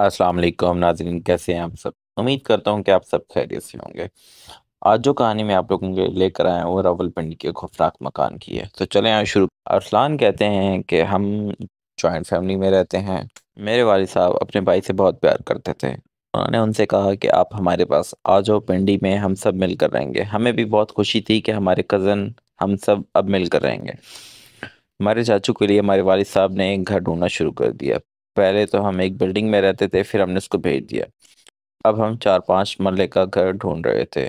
अस्सलाम वालेकुम, नाज़रीन, कैसे हैं आप सब? उम्मीद करता हूँ कि आप सब खैरियत से होंगे। आज जो कहानी मैं आप लोगों के लेकर आया हूँ रावलपिंडी के खौफनाक मकान की है। तो चलें यहाँ शुरू। अरसलान कहते हैं कि हम जॉइंट फैमिली में रहते हैं। मेरे वालिद साहब अपने भाई से बहुत प्यार करते थे। उन्होंने उनसे कहा कि आप हमारे पास आ जाओ, पिंडी में हम सब मिलकर रहेंगे। हमें भी बहुत खुशी थी कि हमारे कज़न हम सब अब मिलकर रहेंगे। हमारे चाचू के लिए हमारे वालिद साहब ने एक घर ढूंढना शुरू कर दिया। पहले तो हम एक बिल्डिंग में रहते थे, फिर हमने उसको भेज दिया। अब हम चार पाँच मरले का घर ढूंढ रहे थे।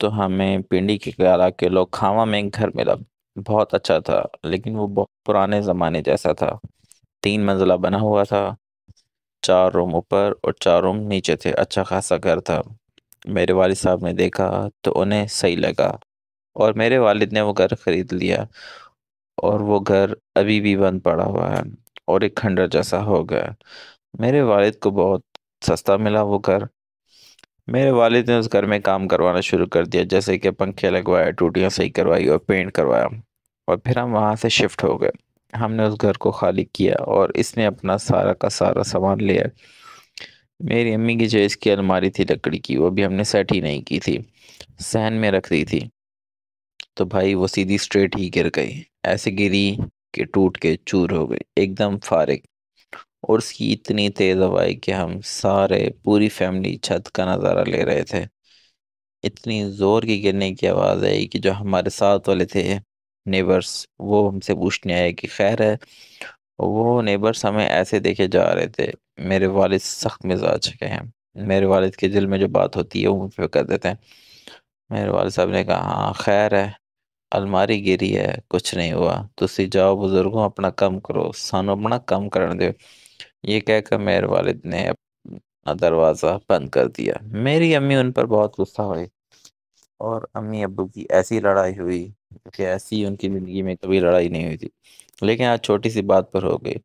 तो हमें पिंडी के गला के लोग खावा में एक घर मिला। बहुत अच्छा था, लेकिन वो बहुत पुराने ज़माने जैसा था। तीन मंजिला बना हुआ था, चार रूम ऊपर और चार रूम नीचे थे। अच्छा खासा घर था। मेरे वालिद साहब ने देखा तो उन्हें सही लगा और मेरे वालिद ने वो घर ख़रीद लिया और वो घर अभी भी बंद पड़ा हुआ है। और एक खंडर जैसा हो गया। मेरे वालिद को बहुत सस्ता मिला वो घर। मेरे वालिद ने उस घर में काम करवाना शुरू कर दिया, जैसे कि पंखे लगवाए, टूटियाँ सही करवाई और पेंट करवाया, और फिर हम वहाँ से शिफ्ट हो गए। हमने उस घर को खाली किया और इसने अपना सारा का सारा सामान लिया। मेरी अम्मी की जो इसकी अलमारी थी लकड़ी की, वो भी हमने सेट ही नहीं की थी, सहन में रख दी थी। तो भाई वो सीधी स्ट्रेट ही गिर गई, ऐसे गिरी कि टूट के चूर हो गई एकदम फारिग। और उसकी इतनी तेज़ हवाई कि हम सारे, पूरी फैमिली छत का नज़ारा ले रहे थे। इतनी ज़ोर की गिरने की आवाज़ आई कि जो हमारे साथ वाले थे, नेबर्स, वो हमसे पूछने आए कि, खैर है। वो नेबर्स हमें ऐसे देखे जा रहे थे, मेरे वालिद सख्त मिजाज के हैं। मेरे वालिद के दिल में जो बात होती है, वो मुझ कर देते हैं। मेरे वालिद साहब ने कहा हाँ खैर है। अलमारी गिरी है, कुछ नहीं हुआ। तुसी जाओ बुज़ुर्गों, अपना कम करो, सानू अपना कम करने दो ये कहकर मेरे वालिद ने अपना दरवाज़ा बंद कर दिया। मेरी अम्मी उन पर बहुत गुस्सा हुई और अम्मी अबू की ऐसी लड़ाई हुई कि ऐसी उनकी ज़िंदगी में कभी लड़ाई नहीं हुई थी। लेकिन आज छोटी सी बात पर हो गई।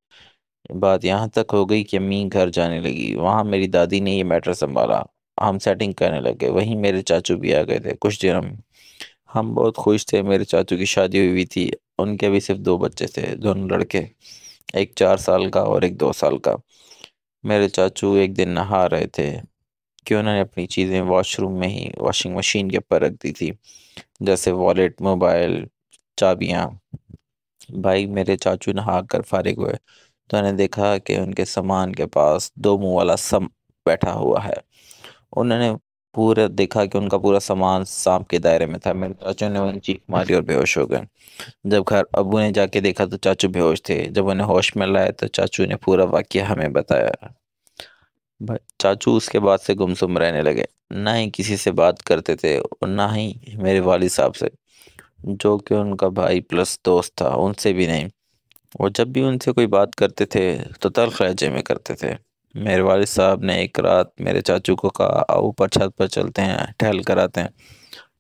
बात यहाँ तक हो गई कि अम्मी घर जाने लगी। वहाँ मेरी दादी ने ये मैटर संभाला। हम सेटिंग करने लगे वहीं मेरे चाचू भी आ गए थे कुछ दिनों में। हम बहुत खुश थे, मेरे चाचू की शादी हुई थी, उनके भी सिर्फ़ दो बच्चे थे, दोनों लड़के, एक चार साल का और एक दो साल का। मेरे चाचू एक दिन नहा रहे थे, कि उन्होंने अपनी चीज़ें वॉशरूम में ही वॉशिंग मशीन के ऊपर रख दी थी, जैसे वॉलेट मोबाइल चाबियाँ। भाई, मेरे चाचू नहा कर फारिग हुए तो उन्होंने देखा कि उनके सामान के पास दो मुँह वाला सम बैठा हुआ है। उन्होंने पूरा देखा कि उनका पूरा सामान सांप के दायरे में था। मेरे चाचू ने उन्हें चीख मारी और बेहोश हो गए। जब घर, अबू ने जाके देखा तो चाचू बेहोश थे। जब उन्हें होश में लाया तो चाचू ने पूरा वाक्य हमें बताया। चाचू उसके बाद से गुमसुम रहने लगे। ना ही किसी से बात करते थे और ना ही मेरे वालिद साहब से, जो कि उनका भाई प्लस दोस्त था, उनसे भी नहीं। वो जब भी उनसे कोई बात करते थे तो तल्ख लहजे में करते थे। मेरे वालिद साहब ने एक रात मेरे चाचू को कहा, आओ ऊपर छत पर चलते हैं, टहल कर आते हैं।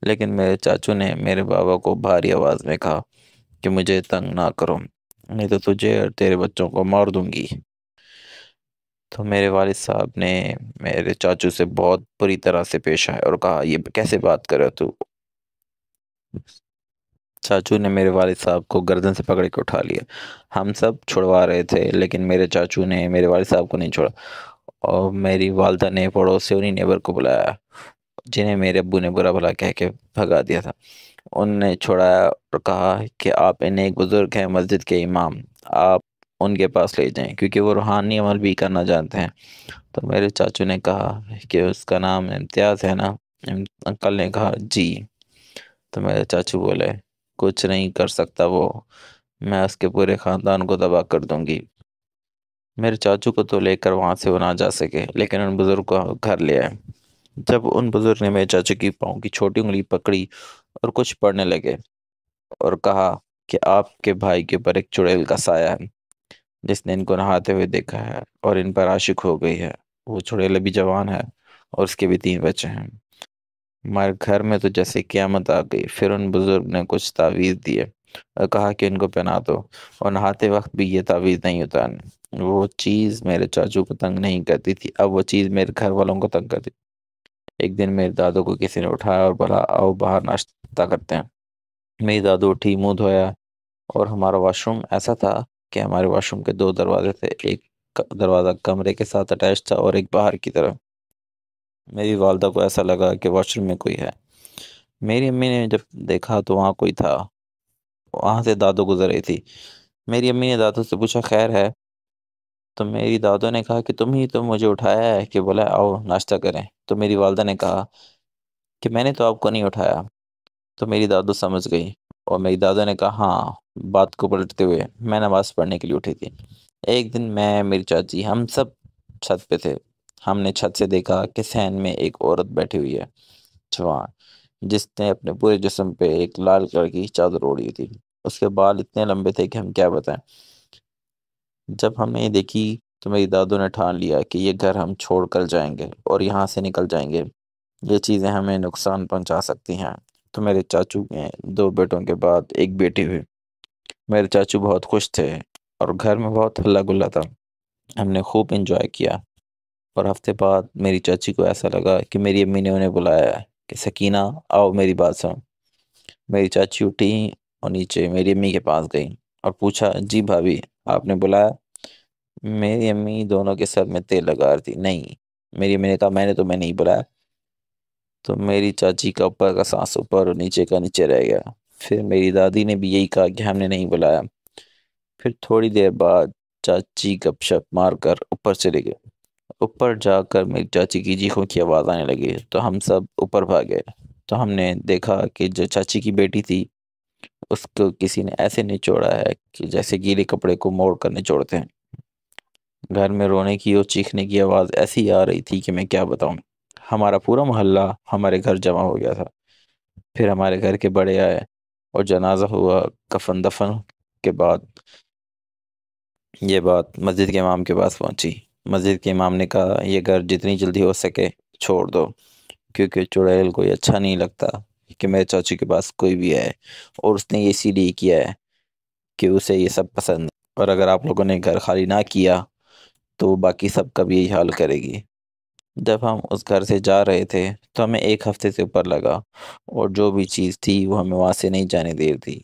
लेकिन मेरे चाचू ने मेरे बाबा को भारी आवाज़ में कहा कि मुझे तंग ना करो, नहीं तो तुझे और तेरे बच्चों को मार दूँगी। तो मेरे वालिद साहब ने मेरे चाचू से बहुत बुरी तरह से पेश आए और कहा, ये कैसे बात कर तू? चाचू ने मेरे वालिद साहब को गर्दन से पकड़ के उठा लिया। हम सब छुड़वा रहे थे, लेकिन मेरे चाचू ने मेरे वालिद साहब को नहीं छोड़ा और मेरी वालदा ने पड़ोस से उन्हीं नेबर को बुलाया, जिन्हें मेरे अब्बू ने बुरा भला कह के भगा दिया था। उनने छोड़ाया और कहा कि आप इन्हें एक बुज़ुर्ग हैं मस्जिद के इमाम, आप उनके पास ले जाएँ, क्योंकि वो रूहानी अमल भी करना जानते हैं। तो मेरे चाचू ने कहा कि उसका नाम इम्तियाज़ है ना? अंकल ने कहा, जी। तो मेरे चाचू बोले कुछ नहीं कर सकता वो। मैं उसके पूरे ख़ानदान को तबाह कर दूँगी। मेरे चाचू को तो लेकर वहाँ से वो ना जा सके, लेकिन उन बुज़ुर्ग को घर ले आए। जब उन बुज़ुर्ग ने मेरे चाचू की पाँव की छोटी उंगली पकड़ी और कुछ पढ़ने लगे और कहा कि आपके भाई के ऊपर एक चुड़ैल का साया है, जिसने इनको नहाते हुए देखा है और इन पर आशिक हो गई है। वो चुड़ैल अभी जवान है और उसके भी तीन बच्चे हैं। हमारे घर में तो जैसे क्यामत आ गई, फिर उन बुज़ुर्ग ने कुछ तावीज़ दिए और कहा कि इनको पहना दो, और नहाते वक्त भी ये तावीज़ नहीं उतारनी। वो चीज़ मेरे चाचू को तंग नहीं करती थी, अब वो चीज़ मेरे घर वालों को तंग करती एक दिन मेरे दादू को किसी ने उठाया और बोला, आओ बाहर नाश्ता करते हैं। मेरी दादू उठी, मुँह धोया, और हमारा वाशरूम ऐसा था कि हमारे वाशरूम के दो दरवाजे थे, एक दरवाज़ा कमरे के साथ अटैच था और एक बाहर की तरफ़। मेरी वालदा को ऐसा लगा कि वॉशरूम में कोई है। मेरी अम्मी ने जब देखा तो वहाँ कोई था। वहाँ से दादू गुजर रही थी। मेरी अम्मी ने दादू से पूछा, खैर है? तो मेरी दादू ने कहा कि, तुम ही तो मुझे उठाया है कि बोला, आओ नाश्ता करें। तो मेरी वालदा ने कहा कि, मैंने तो आपको नहीं उठाया। तो मेरी दादू समझ गई और मेरी दादा ने कहा हाँ बात को पलटते हुए मैं नमाज़ पढ़ने के लिए उठी थी। एक दिन मैं, मेरी चाची, हम सब छत पे थे। हमने छत से देखा कि सहन में एक औरत बैठी हुई है जवान जिसने अपने पूरे जिसम पे एक लाल कलर की चादर ओढ़ी थी। उसके बाल इतने लंबे थे कि हम क्या बताएँ। जब हमने ये देखी तो मेरी दादू ने ठान लिया कि ये घर हम छोड़ कर जाएँगे और यहाँ से निकल जाएँगे। ये चीज़ें हमें नुकसान पहुँचा सकती हैं। तो मेरे चाचू के दो बेटों के बाद एक बेटी हुई। मेरे चाचू बहुत खुश थे और घर में बहुत हल्ला गुल्ला था। हमने खूब इंजॉय किया। और हफ़्ते बाद मेरी चाची को ऐसा लगा कि मेरी अम्मी ने उन्हें बुलाया कि, सकीना, आओ मेरी बात सुनो। मेरी चाची उठी और नीचे मेरी अम्मी के पास गई और पूछा, जी भाभी, आपने बुलाया? मेरी अम्मी दोनों के सर में तेल लगा रही थी। नहीं, मेरी अम्मी ने कहा, मैंने तो मैं नहीं बुलाया। तो मेरी चाची का ऊपर का सांस ऊपर और नीचे का नीचे रह गया। फिर मेरी दादी ने भी यही कहा कि हमने नहीं बुलाया। फिर थोड़ी देर बाद चाची गपशप मार कर ऊपर चले गए ऊपर जाकर मेरी चाची की चीखों की आवाज़ आने लगी। तो हम सब ऊपर भागे तो हमने देखा कि जो चाची की बेटी थी, उसको किसी ने ऐसे निचोड़ा है कि जैसे गीले कपड़े को मोड़ कर निचोड़ते हैं। घर में रोने की और चीखने की आवाज़ ऐसी आ रही थी कि मैं क्या बताऊँ? हमारा पूरा मोहल्ला हमारे घर जमा हो गया था। फिर हमारे घर के बड़े आए और जनाजा हुआ कफन दफन के बाद ये बात मस्जिद के इमाम के पास पहुँची। मस्जिद के इमाम ने कहा यह घर जितनी जल्दी हो सके छोड़ दो, क्योंकि चुड़ैल कोई अच्छा नहीं लगता कि मेरे चाचू के पास कोई भी है और उसने ये इसीलिए किया है कि उसे ये सब पसंद है। और अगर आप लोगों ने घर खाली ना किया तो बाकी सब का भी यही हाल करेगी। जब हम उस घर से जा रहे थे तो हमें एक हफ़्ते से ऊपर लगा और जो भी चीज़ थी, वो हमें वहाँ से नहीं जाने दे रही थी।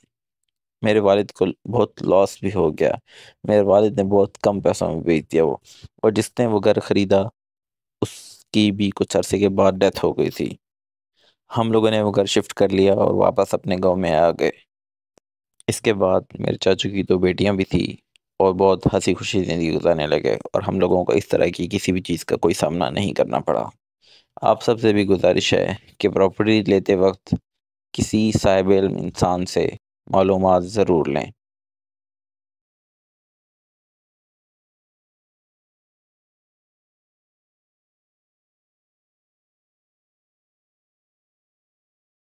मेरे वालिद को बहुत लॉस भी हो गया। मेरे वालिद ने बहुत कम पैसों में बेच दिया वो। और जिसने वो घर ख़रीदा, उसकी भी कुछ अरसे के बाद डेथ हो गई थी। हम लोगों ने वो घर शिफ्ट कर लिया और वापस अपने गाँव में आ गए। इसके बाद मेरे चाचू की दो बेटियाँ भी थी और बहुत हँसी खुशी ज़िंदगी गुजारने लगे और हम लोगों को इस तरह की किसी भी चीज़ का कोई सामना नहीं करना पड़ा। आप सबसे भी गुजारिश है कि प्रॉपर्टी लेते वक्त किसी साहिब इंसान से मालूम ज़रूर लें।